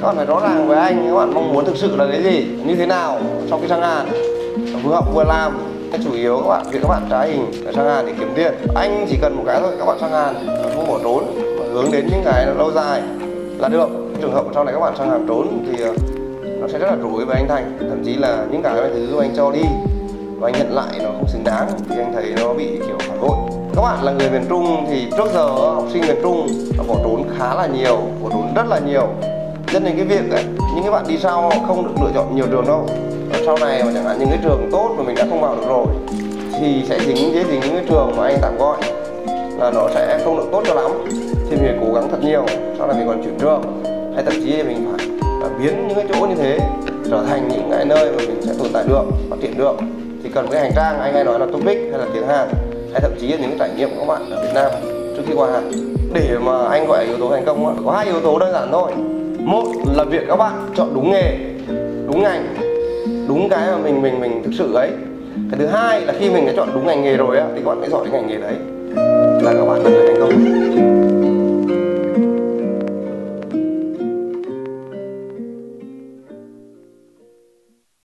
các bạn phải rõ ràng với anh, các bạn mong muốn thực sự là cái gì, như thế nào sau khi sang Hàn vừa học vừa làm, cái chủ yếu các bạn, việc các bạn trái hình để sang Hàn để kiếm tiền. Anh chỉ cần một cái thôi, các bạn sang Hàn không bỏ trốn, mà hướng đến những cái lâu dài là được. Trường hợp sau này các bạn sang Hàn trốn thì ờ, nó sẽ rất là rủi với anh Thành. Thậm chí là những cái thứ mà anh cho đi và anh nhận lại nó không xứng đáng thì anh thấy nó bị, kiểu, phản bội. Các bạn là người miền Trung thì trước giờ học sinh miền Trung, nó bỏ trốn khá là nhiều, bỏ trốn rất là nhiều dẫn đến cái việc ấy, những cái bạn đi sau họ không được lựa chọn nhiều trường đâu. Và sau này mà chẳng hạn những cái trường tốt mà mình đã không vào được rồi thì sẽ dính với dính những cái trường mà anh tạm gọi là nó sẽ không được tốt cho lắm. Thì mình phải cố gắng thật nhiều sau này mình còn chuyển trường hay thậm chí mình phải à, biến những cái chỗ như thế trở thành những cái nơi mà mình sẽ tồn tại được phát triển được. Thì cần cái hành trang anh hay nói là topic hay là tiếng Hàn hay thậm chí là những trải nghiệm của các bạn ở Việt Nam trước khi qua Hàn. Để mà anh gọi là yếu tố thành công có hai yếu tố đơn giản thôi một là việc các bạn chọn đúng nghề, đúng ngành, đúng cái mà mình mình mình thực sự ấy. Cái thứ hai là khi mình đã chọn đúng ngành nghề rồi á, thì các bạn phải giỏi cái ngành nghề đấy. Là các bạn là người thành công.